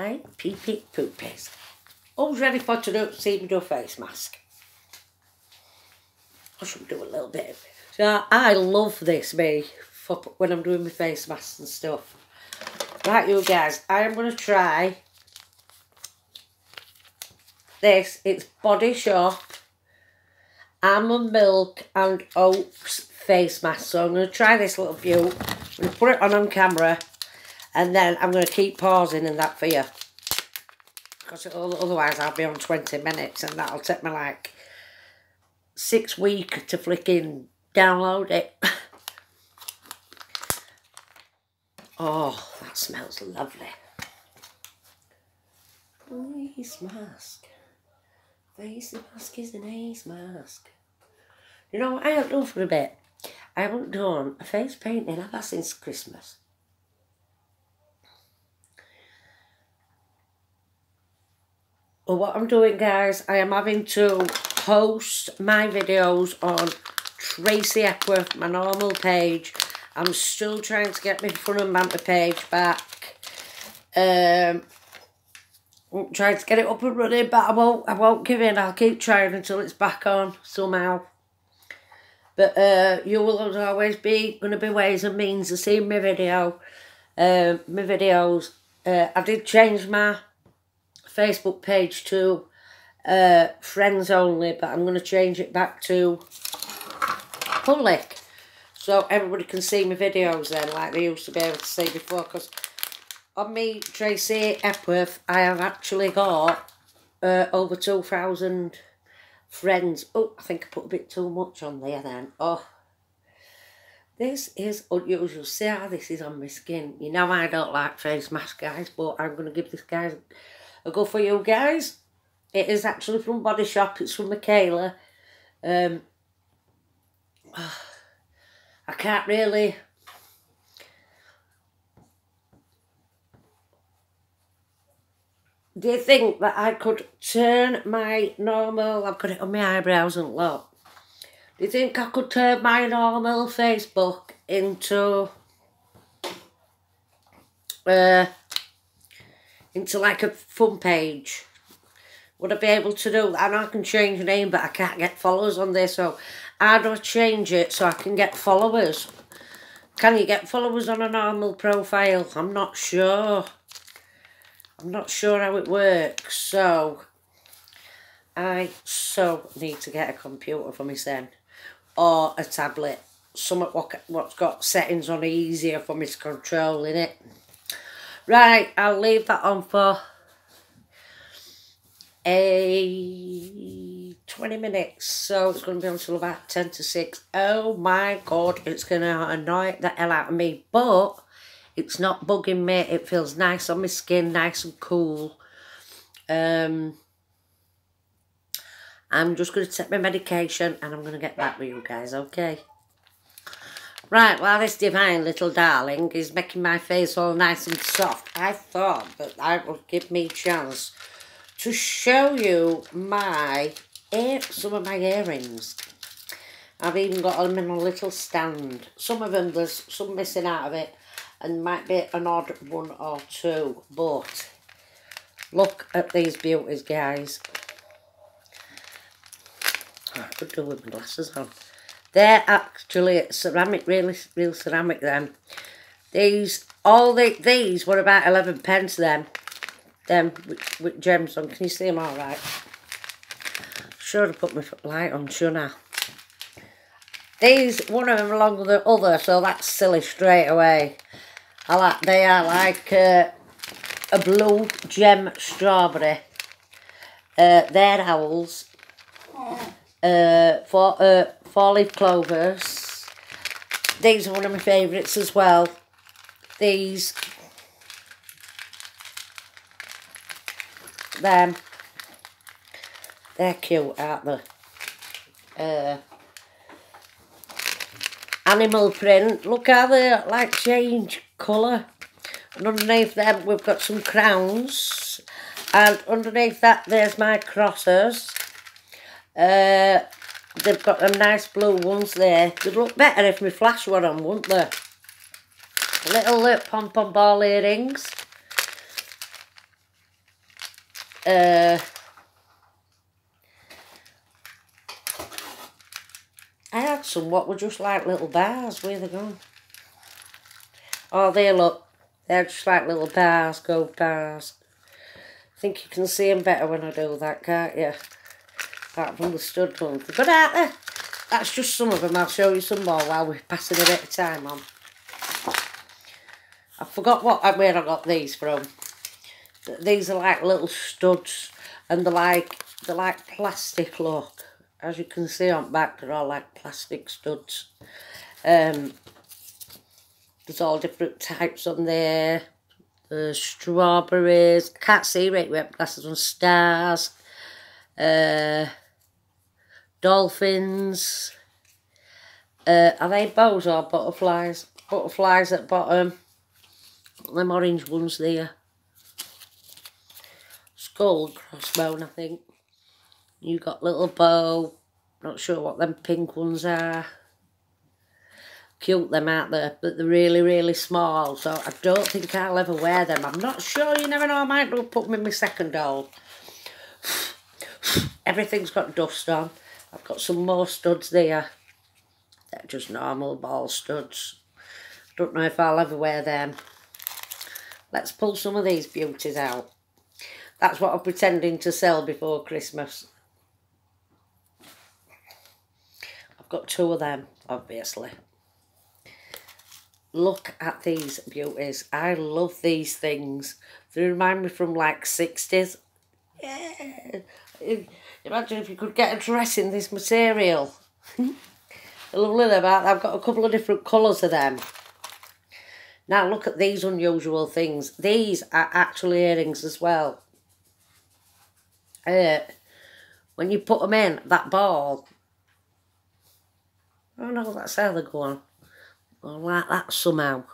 Right, pee pee poop paste. All's ready for to do, see me do a face mask. I should do a little bit. So I love this, me, for when I'm doing my face masks and stuff. Right, you guys, I am going to try this. It's Body Shop almond milk and oats face mask. So I'm going to try this little few. I'm going to put it on on camera and then I'm going to keep pausing in that for you. Because otherwise I'll be on 20 minutes and that'll take me like six weeks to flicking download it. oh, that smells lovely. Face mask. Face mask is an ace mask. You know, what I haven't done for a bit. I haven't done a face painting ever since Christmas. Well, what I'm doing, guys, I am having to post my videos on Tracy Epworth, my normal page. I'm still trying to get my fun and banter page back. Um, I'm trying to get it up and running, but I won't. I won't give in. I'll keep trying until it's back on somehow. But uh, you will always be going to be ways and means of seeing my video, uh, my videos. Uh, I did change my Facebook page to uh, friends only, but I'm going to change it back to public. So everybody can see my videos then, like they used to be able to see before. Because on me, Tracy Epworth, I have actually got uh, over 2,000 friends. Oh, I think I put a bit too much on there then. Oh, this is unusual. See how this is on my skin. You know I don't like face mask, guys, but I'm going to give this guy a go for you guys. It is actually from Body Shop. It's from Michaela. Um, I can't really... Do you think that I could turn my normal... I've got it on my eyebrows and look. Do you think I could turn my normal Facebook into... Uh, into like a fun page. Would I be able to do that? And I can change the name, but I can't get followers on there. So how do I change it so I can get followers? Can you get followers on a normal profile? I'm not sure. I'm not sure how it works. So I so need to get a computer for me son or a tablet. Something what's got settings on easier for me to control in it. Right, I'll leave that on for a 20 minutes. So it's going to be until about 10 to 6. Oh my God, it's going to annoy the hell out of me. But it's not bugging me. It feels nice on my skin, nice and cool. Um, I'm just going to take my medication and I'm going to get back with you guys, okay? Right, while this divine little darling is making my face all nice and soft, I thought that that would give me a chance to show you my ear, some of my earrings. I've even got them in a little stand. Some of them, there's some missing out of it, and might be an odd one or two, but look at these beauties, guys. I could do with my glasses on. They're actually ceramic, really real ceramic then. These, all the, these were about 11 pence then. Them with, with gems on. Can you see them all right? Should have put my light on, shouldn't I? These, one of them along with the other, so that's silly straight away. I like, they are like uh, a blue gem strawberry. Uh, they're owls. Uh, for uh, four-leaf clovers. These are one of my favourites as well. These. Them. They're cute, aren't they? Uh, animal print. Look how they like change colour. And underneath them we've got some crowns. And underneath that there's my crosses. Uh, They've got them nice blue ones there. They'd look better if my flash were on, wouldn't they? Little lip pom-pom ball earrings. Uh, I had some what were just like little bars. Where they gone? Oh, they look. They're just like little bars, gold bars. I think you can see them better when I do that, can't you? The stud ones. Aren't they? That's just some of them. I'll show you some more while we're passing a bit of time on. I forgot what where I got these from. These are like little studs and they're like they're like plastic look. As you can see on back they're all like plastic studs. Um there's all different types on there. The strawberries. Can't see right We have glasses on stars. Uh dolphins. Uh, are they bows or butterflies? Butterflies at bottom. Them orange ones there. Skull crossbone, I think. You got little bow. Not sure what them pink ones are. Cute them out there, but they're really, really small. So I don't think I'll ever wear them. I'm not sure. You never know. I might put them in my second doll. Everything's got dust on. I've got some more studs there. They're just normal ball studs. Don't know if I'll ever wear them. Let's pull some of these beauties out. That's what I'm pretending to sell before Christmas. I've got two of them, obviously. Look at these beauties. I love these things. They remind me from like 60s. Yeah. Imagine if you could get a dress in this material. Lovely about I've got a couple of different colours of them. Now look at these unusual things. These are actually earrings as well. Uh, when you put them in, that ball. Oh no, that's how they go on. I like that somehow.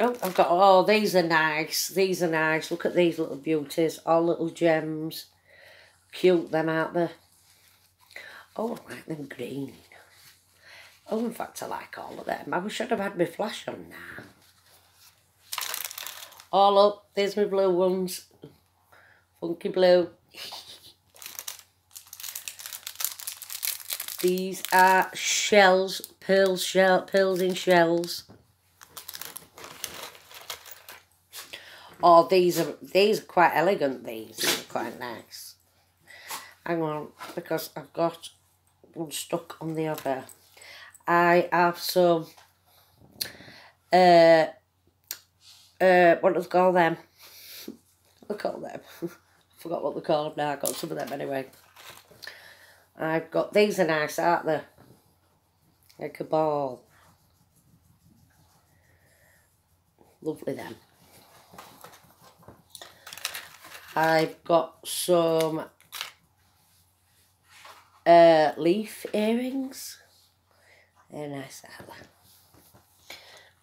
Oh, I've got, oh, these are nice. These are nice. Look at these little beauties. All little gems. Cute, them out there. Oh, I like them green. Oh, in fact, I like all of them. I wish I'd have had my flash on now. All up. There's my blue ones. Funky blue. These are shells, pearls, shell, pearls in shells. Oh, these are these are quite elegant. These, are quite nice. Hang on, because I've got one stuck on the other. I have some. Uh, uh, what do they call them? I call them. Forgot what they call them now. I got some of them anyway. I've got these are nice, aren't they? Like a ball. Lovely them. I've got some uh, leaf earrings. They're nice,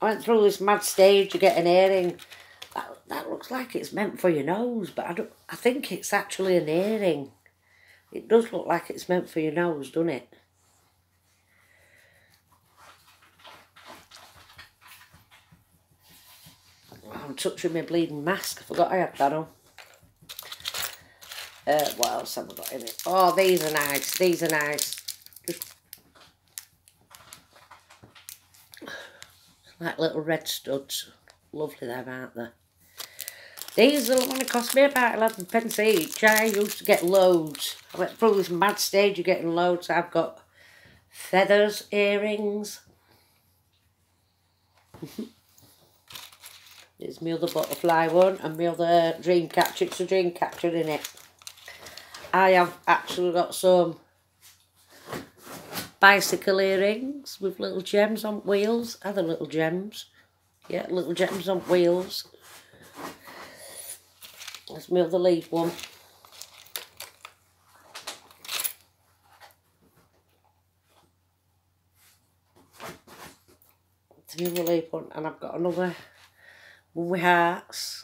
I went through this mad stage to get an earring. That, that looks like it's meant for your nose, but I, don't, I think it's actually an earring. It does look like it's meant for your nose, doesn't it? I'm touching my bleeding mask. I forgot I had that on. Uh, what else have I got in it? Oh, these are nice. These are nice. Like little red studs. Lovely them, aren't they? These are only cost me about 11 pence each. I used to get loads. I went through this mad stage of getting loads. I've got feathers, earrings. There's my other butterfly one and my other dream catcher. It's a dream catcher in it. I have actually got some bicycle earrings with little gems on wheels. Other little gems. Yeah, little gems on wheels. That's my other leaf one. the other leaf one. And I've got another one with hearts.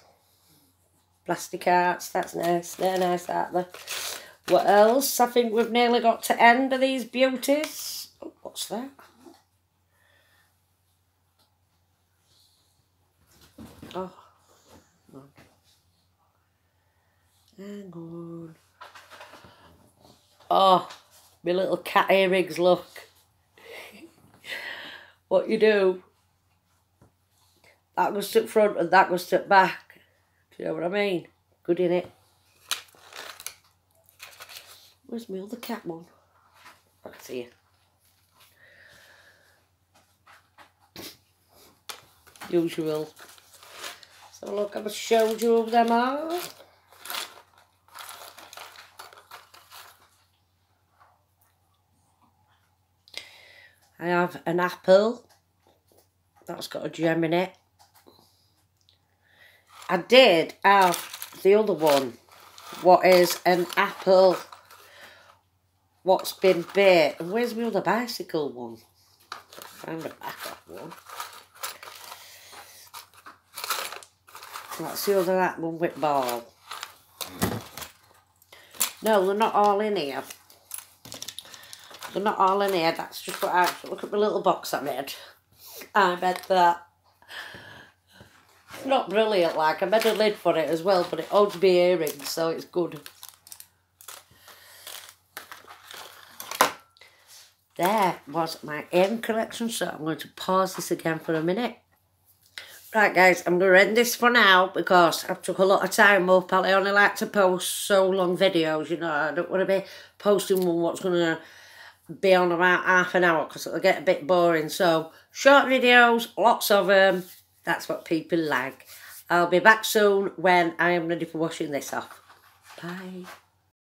Plastic hearts. That's nice. They're nice, aren't they? What else? I think we've nearly got to end of these beauties. Oh, what's that? Oh. Hang on. Oh, my little cat earrings, look. what you do, that goes to front and that goes to back. Do you know what I mean? Good in it. Where's my other cat one? Let's see. Usual. So look, I've showed you them all. I have an apple. That's got a gem in it. I did have the other one. What is an apple what's been bit. And where's my other bicycle one? Found a backup one. That's the other that one with ball. No, they're not all in here. They're not all in here. That's just what I've... Look at the little box I made. I made that. Not brilliant, like. I made a lid for it as well, but it holds my earrings, so it's good. There was my earring collection, so I'm going to pause this again for a minute. Right guys, I'm going to end this for now because I've took a lot of time up. I only like to post so long videos, you know. I don't want to be posting one what's going to be on about half an hour because it'll get a bit boring. So, short videos, lots of them. That's what people like. I'll be back soon when I am ready for washing this off. Bye.